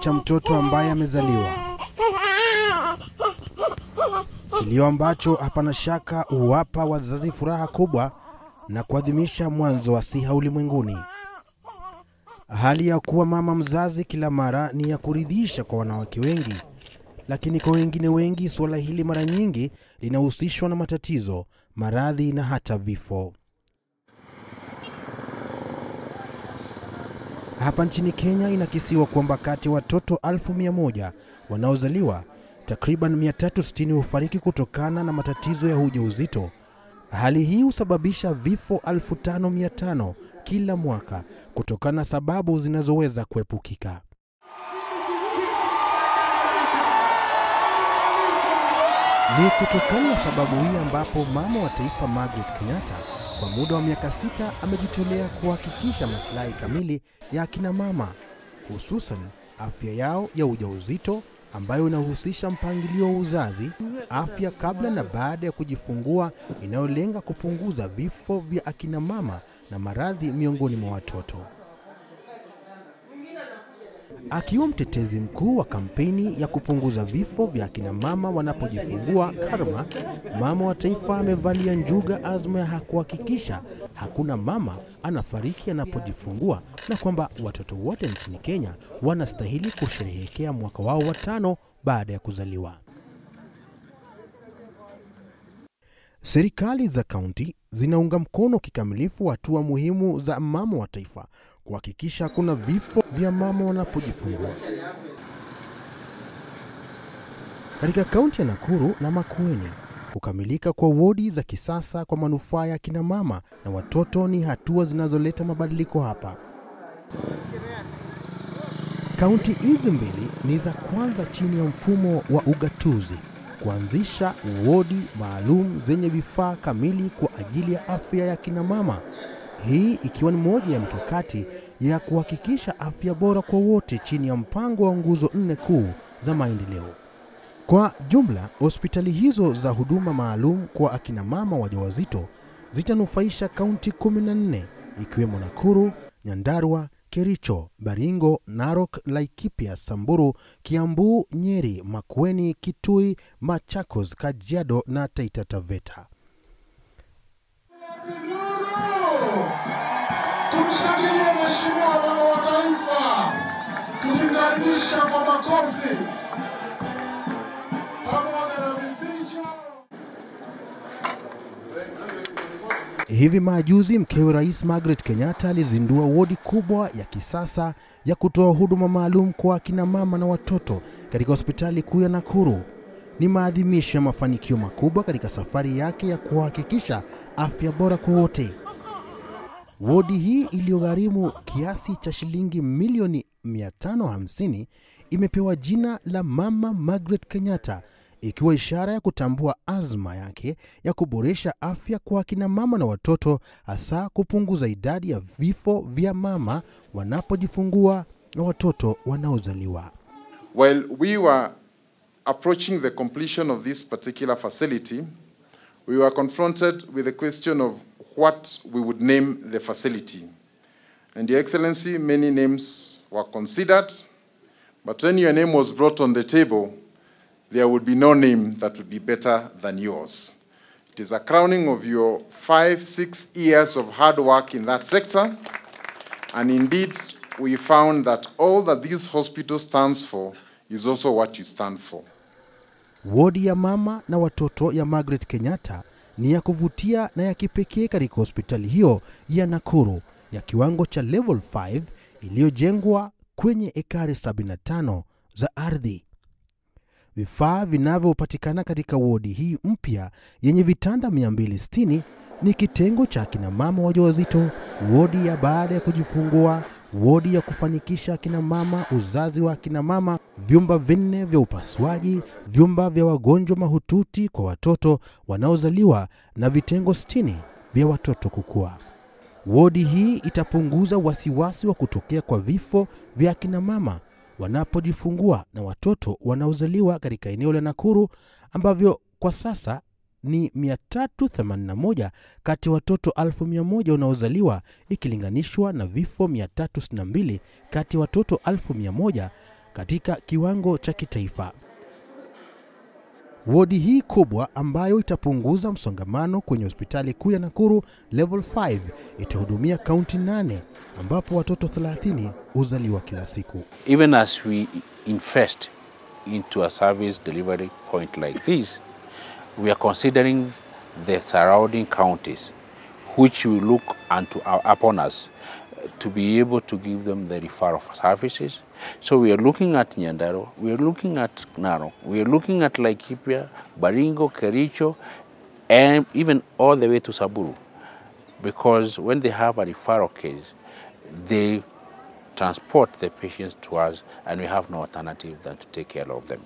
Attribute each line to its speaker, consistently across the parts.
Speaker 1: Cha mtoto ambaye amezaliwa, kilio ambacho hapana shaka huwapa wazazi furaha kubwa na kuadhimisha mwanzo wa siha ulimwenguni. Hali ya kuwa mama mzazi kila mara ni ya kuridhisha kwa wanawake wengi, lakini kwa wengine wengi suala hili mara nyingi linahusishwa na matatizo, maradhi na hata vifo. Hapa nchini Kenya inakisiwa kwamba kati ya watoto elfu mia moja wanaozaliwa takriban 360 hufariki kutokana na matatizo ya ujauzito. Hali hii husababisha vifo 5500 kila mwaka kutokana na sababu zinazoweza kuepukika. Ni kutokana na sababu hii ambapo mama wa taifa Margaret Kenyatta kwa muda wa miaka sita amejitolea kuhakikisha maslahi kamili ya akina mama, hususan afya yao ya ujauzito ambayo inahusisha mpangilio wa uzazi, afya kabla na baada ya kujifungua, inayolenga kupunguza vifo vya akina mama na maradhi miongoni mwa watoto. Akiwa mtetezi mkuu wa kampeni ya kupunguza vifo vya akina mama wanapojifungua Karma, mama wa taifa amevalia njuga azma ya kuhakikisha hakuna mama anafariki anapojifungua na kwamba watoto wote nchini Kenya wanastahili kusherehekea mwaka wao wa tano baada ya kuzaliwa. Serikali za kaunti zinaunga mkono kikamilifu hatua muhimu za mama wa taifa kuhakikisha hakuna vifo vya mama wanapojifungua. Katika kaunti ya Nakuru na Makueni, kukamilika kwa wodi za kisasa kwa manufaa ya kina mama na watoto ni hatua zinazoleta mabadiliko hapa. Kaunti hizi mbili ni za kwanza chini ya mfumo wa ugatuzi kuanzisha wodi maalum zenye vifaa kamili kwa ajili ya afya ya kina mama, hii ikiwa ni moja ya mikakati ya kuhakikisha afya bora kwa wote chini ya mpango wa nguzo nne kuu za maendeleo. Kwa jumla, hospitali hizo za huduma maalum kwa akina mama wajawazito zitanufaisha kaunti 14 ikiwemo Nakuru, Nyandarua, Kericho, Baringo, Narok, Laikipia, Samburu, Kiambu, Nyeri, Makueni, Kitui, Machakos, Kajiado na Taita Taveta.
Speaker 2: Tumshangilie Mheshimiwa Baba wa Taifa, tukikaribisha kwa makofi.
Speaker 1: Hivi majuzi mkewe Rais Margaret Kenyatta alizindua wodi kubwa ya kisasa ya kutoa huduma maalum kwa akina mama na watoto katika hospitali kuu ya Nakuru. Ni maadhimisho ya mafanikio makubwa katika safari yake ya kuhakikisha afya bora kwa wote. Wodi hii iliyogharimu kiasi cha shilingi milioni 550 imepewa jina la Mama Margaret Kenyatta ikiwa ishara ya kutambua azma yake ya kuboresha afya kwa akina mama na watoto, hasa kupunguza idadi ya vifo vya mama wanapojifungua na watoto wanaozaliwa.
Speaker 3: While we were approaching the completion of this particular facility, we were confronted with the question of what we would name the facility. And Your Excellency, many names were considered, but when your name was brought on the table, there would be no name that would be better than yours. It is a crowning of your five, six years of hard work in that sector. And indeed, we found that all that this hospital stands for is also what you stand for.
Speaker 1: Wodi ya mama na watoto ya Margaret Kenyatta ni ya kuvutia na ya kipekee katika hospitali hiyo ya Nakuru ya kiwango cha level 5 iliyojengwa kwenye ekari 75 za ardhi. Vifaa vinavyopatikana katika wodi hii mpya yenye vitanda 260 ni kitengo cha akina mama wajawazito, wodi ya baada ya kujifungua, wodi ya kufanikisha akina mama uzazi wa akina mama, vyumba vinne vya upasuaji, vyumba vya wagonjwa mahututi kwa watoto wanaozaliwa na vitengo 60 vya watoto kukua. Wodi hii itapunguza wasiwasi wa kutokea kwa vifo vya akina mama wanapojifungua na watoto wanaozaliwa katika eneo la Nakuru ambavyo kwa sasa ni 381 kati ya watoto 1100 wanaozaliwa ikilinganishwa na vifo 362 kati ya watoto 1100 katika kiwango cha kitaifa. Wodi hii kubwa ambayo itapunguza msongamano kwenye hospitali kuu ya Nakuru level 5 itahudumia kaunti nane ambapo watoto 30 huzaliwa kila siku.
Speaker 4: even as we invest into a service delivery point like this, we are considering the surrounding counties, which we look unto our, upon us uh, to be able to give them the referral services. So we are looking at Nyandaro, we are looking at Narok, we are looking at Laikipia, Baringo, Kericho, and even all the way to Saburu. Because when they have a referral case, they transport the patients to us and we have no alternative than to take care of them.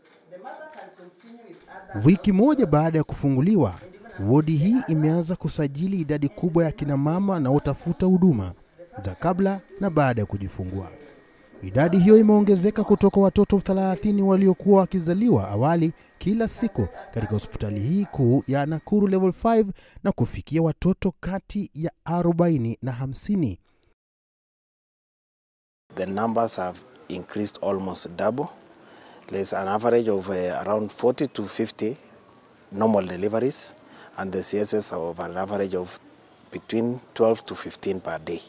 Speaker 1: Wiki moja baada ya kufunguliwa, wodi hii imeanza kusajili idadi kubwa ya kina mama utafuta huduma za kabla na baada ya kujifungua. Idadi hiyo imeongezeka kutoka watoto 30 waliokuwa wakizaliwa awali kila siku katika hospitali hii kuu ya Nakuru level 5 na kufikia watoto kati ya 40 na 50.
Speaker 5: the numbers have increased almost double. There's an average of uh, around 40 to 50 normal deliveries, and the CSS of an average of between 12 to 15 per day.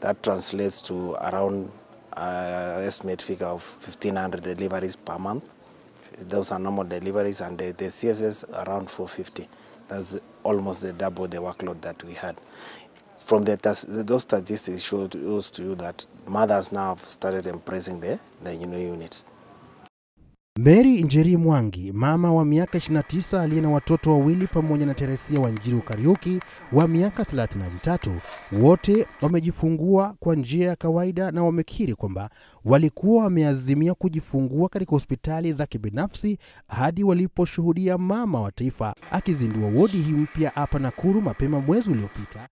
Speaker 5: That translates to around uh, estimate figure of 1,500 deliveries per month. Those are normal deliveries, and the, the CSS around 450. That's almost the double the workload that we had from the, those statistics show shows to you that mothers now have started embracing the, the you units.
Speaker 1: Mary Njeri Mwangi, mama wa miaka 29 aliye na watoto wawili pamoja na Teresia Wanjiru Kariuki wa miaka 33, wote wamejifungua kwa njia ya kawaida na wamekiri kwamba walikuwa wameazimia kujifungua katika hospitali za kibinafsi hadi waliposhuhudia mama wa taifa akizindua wodi hii mpya hapa Nakuru mapema mwezi uliopita.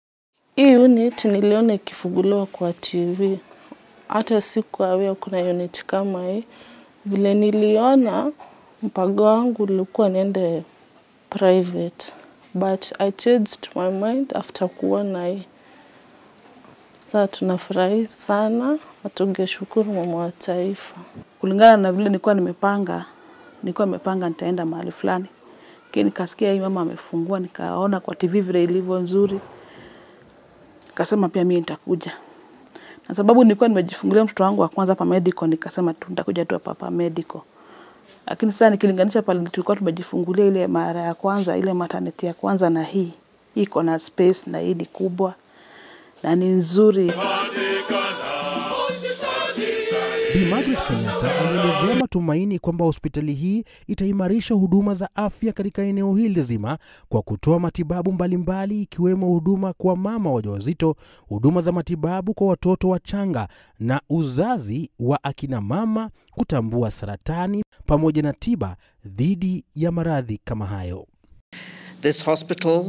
Speaker 6: Hii unit niliona ikifuguliwa kwa TV, hata sikuawea kuna unit kama hii. Vile niliona, mpango wangu ulikuwa niende private, but I changed my mind after kuona hii. Saa tunafurahi sana atungeshukuru tungeshukuru mama wa taifa.
Speaker 7: kulingana na vile nilikuwa nimepanga, nilikuwa nimepanga nitaenda mahali fulani, lakini nikasikia hii mama amefungua, nikaona kwa TV vile ilivyo nzuri, nikasema pia mimi nitakuja. Na sababu nilikuwa nimejifungulia mtoto wangu wa kwanza hapa medical, nikasema tu nitakuja tu hapa medical. Lakini sasa nikilinganisha pale tulikuwa tumejifungulia ile mara ya kwanza, ile maternity ya kwanza na hii, hii iko na space na hii ni kubwa na ni nzuri.
Speaker 1: Margaret Kenyatta alielezea matumaini kwamba hospitali hii itaimarisha huduma za afya katika eneo hili zima kwa kutoa matibabu mbalimbali ikiwemo huduma kwa mama wajawazito, huduma za matibabu kwa watoto wachanga na uzazi wa akina mama, kutambua saratani pamoja na tiba dhidi ya maradhi kama hayo.
Speaker 8: This hospital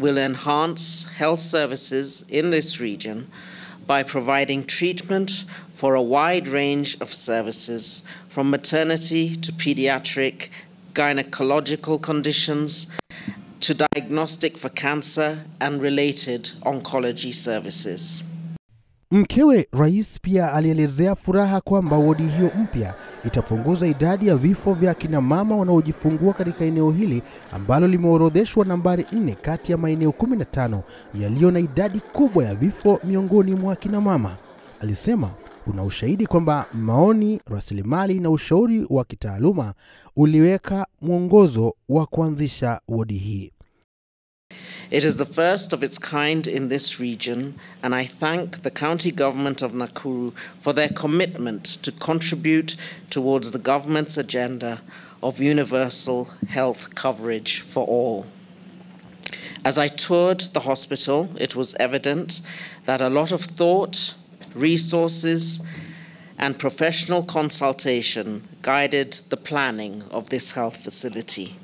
Speaker 8: will enhance health services in this region by providing treatment for a wide range of services, from maternity to pediatric, gynecological conditions, to diagnostic for cancer and related oncology services.
Speaker 1: Mkewe rais pia alielezea furaha kwamba wodi hiyo mpya itapunguza idadi ya vifo vya akina mama wanaojifungua katika eneo hili ambalo limeorodheshwa nambari nne kati ya maeneo 15 yaliyo na idadi kubwa ya vifo miongoni mwa akina mama. Alisema kuna ushahidi kwamba maoni, rasilimali na ushauri wa kitaaluma uliweka mwongozo wa kuanzisha wodi hii.
Speaker 8: It is the first of its kind in this region, and I thank the county government of Nakuru for their commitment to contribute towards the government's agenda of universal health coverage for all. As I toured the hospital, it was evident that a lot of thought, resources, and professional consultation guided the planning of this health facility.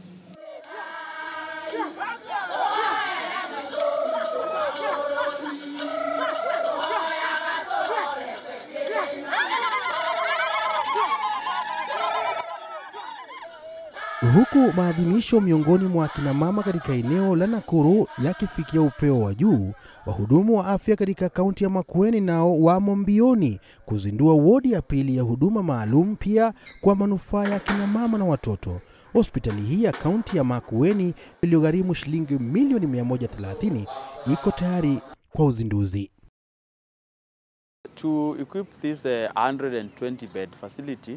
Speaker 1: Huku maadhimisho miongoni mwa akina mama katika eneo la Nakuru yakifikia upeo wa juu, wahudumu wa afya katika kaunti ya Makueni nao wamo mbioni kuzindua wodi ya pili ya huduma maalum pia kwa manufaa ya akina mama na watoto. Hospitali hii ya kaunti ya Makueni iliyogharimu shilingi milioni 130 iko tayari kwa uzinduzi.
Speaker 9: To equip this uh, 120 bed facility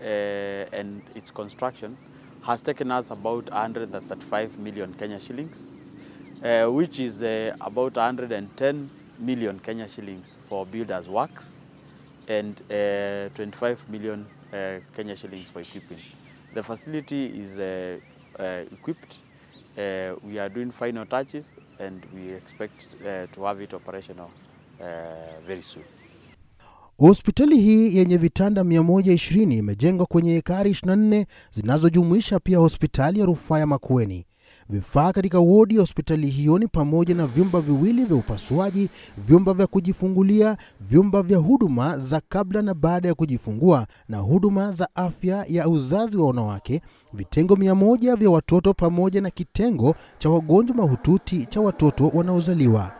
Speaker 9: uh, and its construction has taken us about 135 million Kenya shillings, uh, which is uh, about 110 million Kenya shillings for builders' works and uh, 25 million uh, Kenya shillings for equipping. The facility is uh, uh, equipped. We are doing final touches and we expect to have it operational very soon.
Speaker 1: Hospitali hii yenye vitanda 120 imejengwa kwenye ekari 24 zinazojumuisha pia hospitali ya rufaa ya Makueni. Vifaa katika wodi ya hospitali hiyo ni pamoja na vyumba viwili vya upasuaji, vyumba vya kujifungulia, vyumba vya huduma za kabla na baada ya kujifungua na huduma za afya ya uzazi wa wanawake, vitengo mia moja vya watoto pamoja na kitengo cha wagonjwa mahututi cha watoto wanaozaliwa.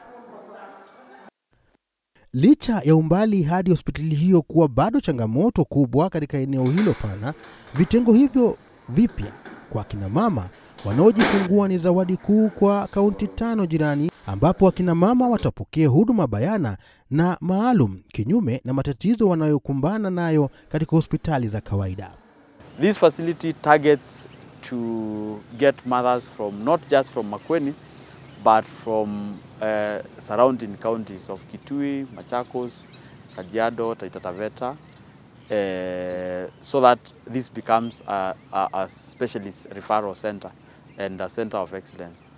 Speaker 1: Licha ya umbali hadi hospitali hiyo kuwa bado changamoto kubwa katika eneo hilo pana, vitengo hivyo vipya kwa akina mama wanaojifungua ni zawadi kuu kwa kaunti tano jirani, ambapo akina mama watapokea huduma bayana na maalum, kinyume na matatizo wanayokumbana nayo katika hospitali za kawaida.
Speaker 9: This facility targets to get mothers from not just from Makueni, but from uh, surrounding counties of Kitui, Machakos, Kajiado, Taita Taveta, uh, so that this becomes a, a, a specialist referral center and a center of excellence.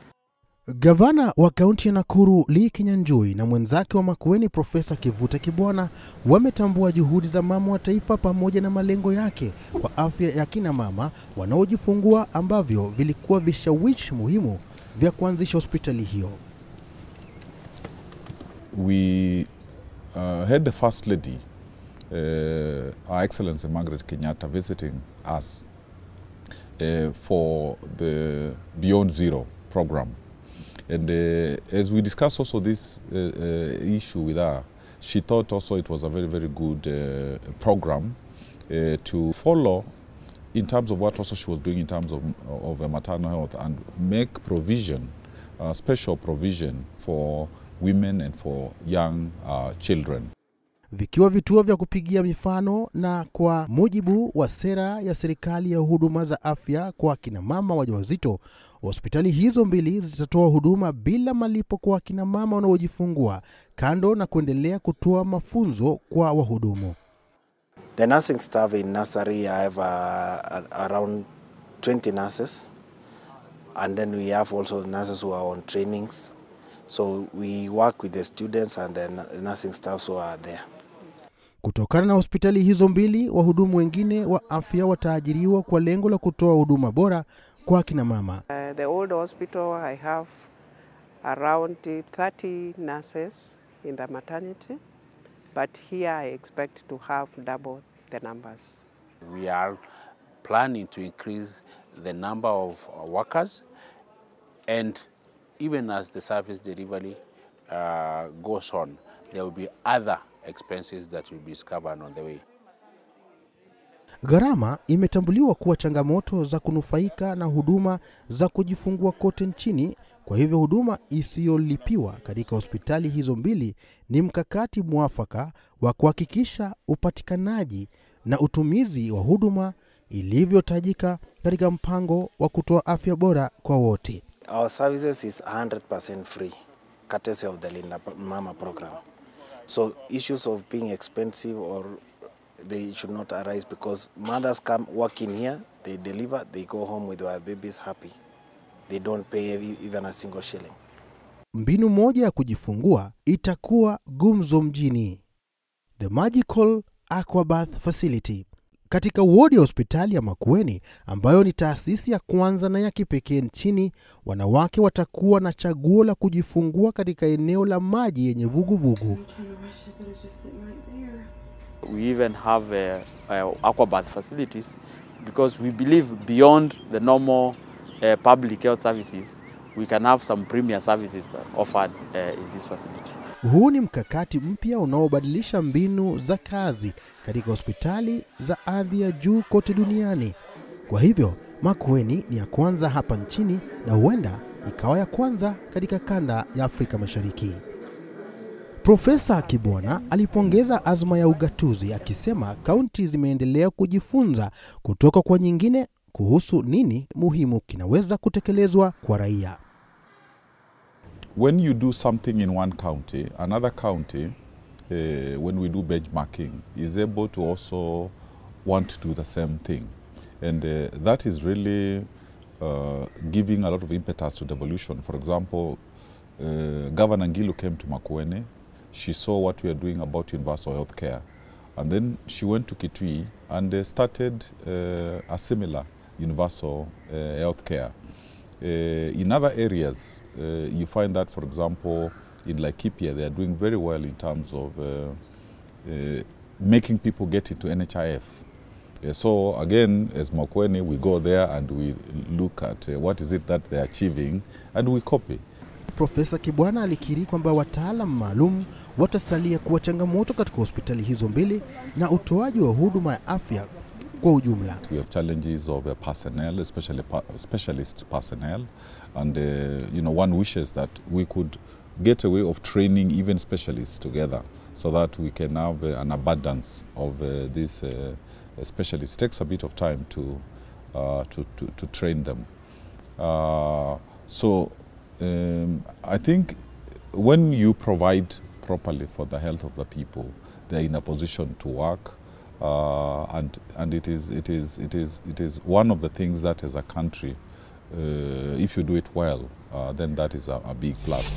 Speaker 1: Gavana wa kaunti ya Nakuru Lee Kinyanjui na mwenzake wa Makueni Profesa Kivuta Kibwana wametambua juhudi za mama wa taifa pamoja na malengo yake kwa afya ya kina mama wanaojifungua ambavyo vilikuwa vishawishi muhimu vya kuanzisha hospitali hiyo.
Speaker 10: we uh, had the First Lady, uh, Our Excellency Margaret Kenyatta, visiting us uh, for the Beyond Zero program. And uh, as we discussed also this uh, uh, issue with her, she thought also it was a very, very good uh, program uh, to follow in terms of what also she was doing in terms of, of uh, maternal health and make provision, uh, special provision for women and for young uh, children.
Speaker 1: vikiwa vituo vya kupigia mifano na kwa mujibu wa sera ya serikali ya huduma za afya kwa kina mama wajawazito, hospitali hizo mbili zitatoa huduma bila malipo kwa kina mama wanaojifungua, kando na kuendelea kutoa mafunzo kwa wahudumu.
Speaker 5: The nursing staff in nursery, I have uh, around 20 nurses. And then we have also nurses who are on trainings. So we work with the students and the nursing staff who are there.
Speaker 1: Kutokana na hospitali hizo mbili, wahudumu wengine wa afya wataajiriwa kwa lengo la kutoa huduma bora kwa kina mama.
Speaker 11: Uh, the old hospital, I have around 30 nurses in the maternity, but here I expect to have double the numbers.
Speaker 4: We are planning to increase the number of uh, workers and even as the service delivery uh, goes on, there will be other expenses that will be discovered on the way.
Speaker 1: Gharama imetambuliwa kuwa changamoto za kunufaika na huduma za kujifungua kote nchini. Kwa hivyo huduma isiyolipiwa katika hospitali hizo mbili ni mkakati mwafaka wa kuhakikisha upatikanaji na utumizi wa huduma ilivyotajika katika mpango wa kutoa afya bora kwa wote.
Speaker 5: Our services is 100% free, courtesy of the Linda Mama program. So issues of being expensive or they should not arise because mothers come work in here, they deliver, they go home with their babies happy. They don't pay even a single shilling.
Speaker 1: Mbinu moja ya kujifungua itakuwa gumzo mjini, the Magical Aquabath Facility katika wodi ya hospitali ya Makueni ambayo ni taasisi ya kwanza na ya kipekee nchini. Wanawake watakuwa na chaguo la kujifungua katika eneo la maji yenye vuguvugu.
Speaker 9: We even have uh, uh, aquabath facilities because we believe beyond the normal uh, public health services, we can have some premier services offered uh, in this facility.
Speaker 1: Huu ni mkakati mpya unaobadilisha mbinu za kazi katika hospitali za hadhi ya juu kote duniani. Kwa hivyo Makueni ni ya kwanza hapa nchini na huenda ikawa ya kwanza katika kanda ya Afrika Mashariki. Profesa Kibwana alipongeza azma ya ugatuzi akisema kaunti zimeendelea kujifunza kutoka kwa nyingine kuhusu nini muhimu kinaweza kutekelezwa kwa raia.
Speaker 10: when you do something in one county, another county, uh, when we do benchmarking, is able to also want to do the same thing. And uh, that is really uh, giving a lot of impetus to devolution. For example, uh, Governor Ngilu came to Makuene. She saw what we are doing about universal health care. And then she went to Kitui and uh, started uh, a similar universal uh, health care. Uh, in other areas, uh, you find that, for example, in Laikipia, they are doing very well in terms of uh, making people get into NHIF. So again, as Mokweni, we go there and we look at what is it that they're achieving and we copy.
Speaker 1: Profesa Kibwana alikiri kwamba wataalam maalum watasalia kuwa changamoto katika hospitali hizo mbili na utoaji wa huduma ya afya kwa ujumla.
Speaker 10: We have challenges of personnel, especially specialist personnel, and uh, you know one wishes that we could get a way of training even specialists together, so that we can have uh, an abundance of uh, these uh, specialists. It takes a bit of time to uh, to, to, to train them. Uh, so um, I think when you provide properly for the health of the people, they're in a position to work. Uh, and and it is it is it is it is one of the things that as a country, uh, if you do it well, uh, then that is a, a big plus.